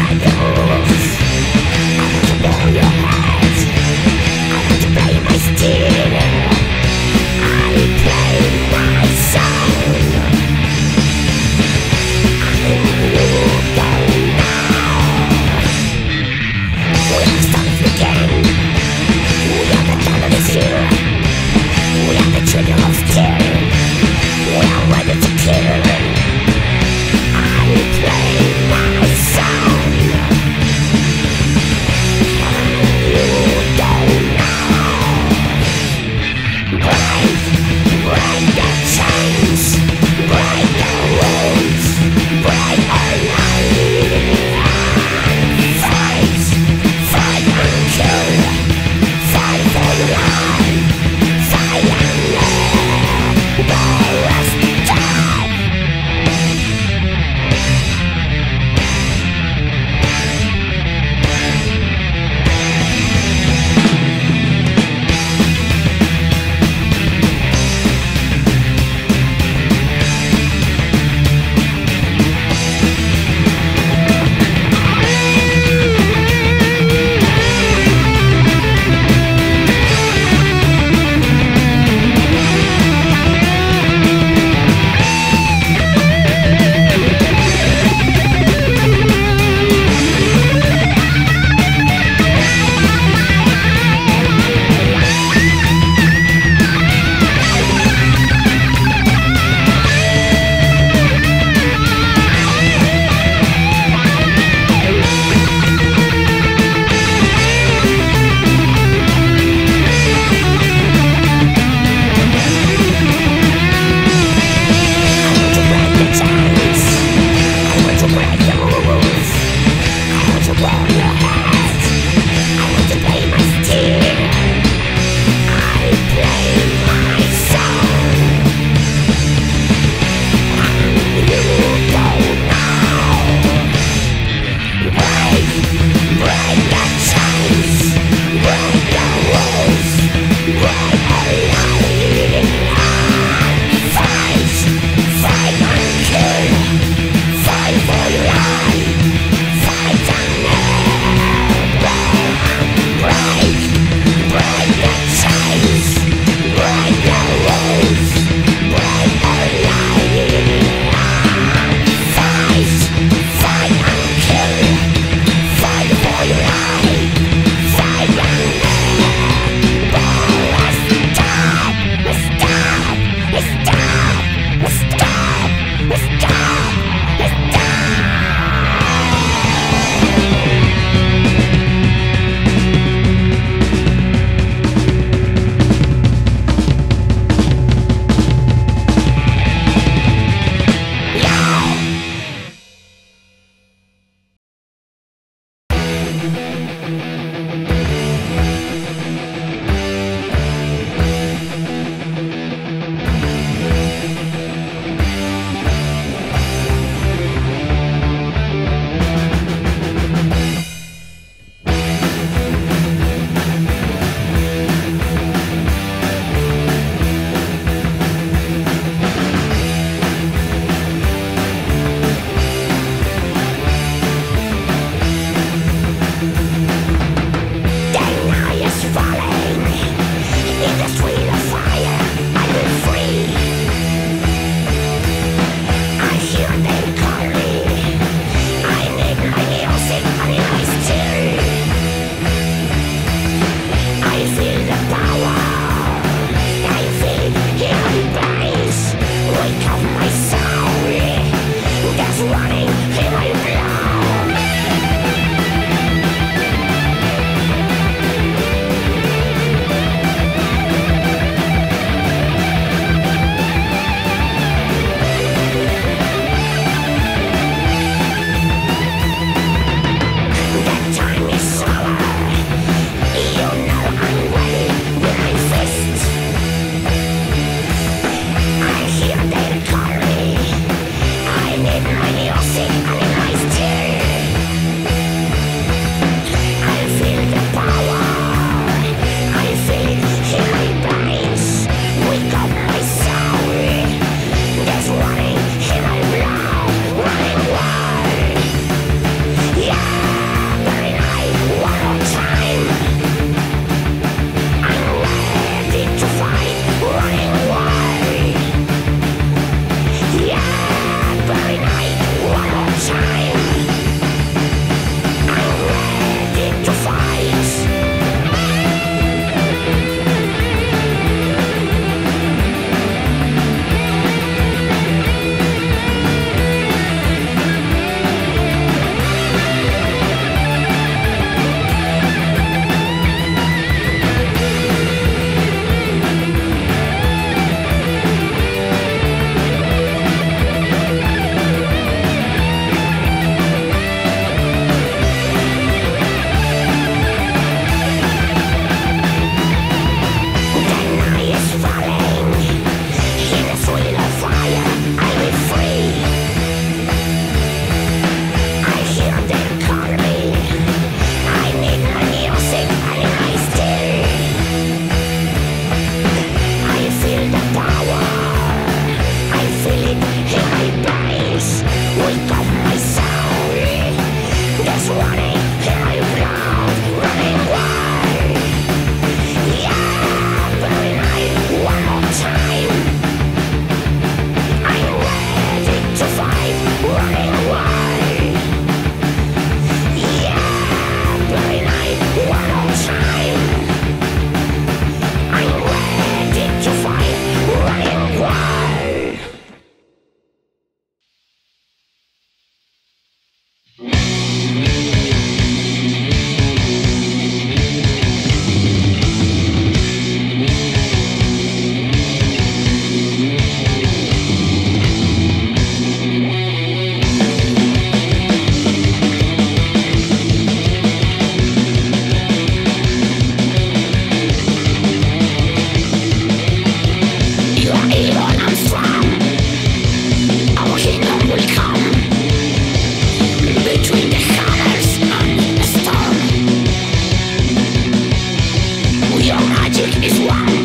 I your magic is wrong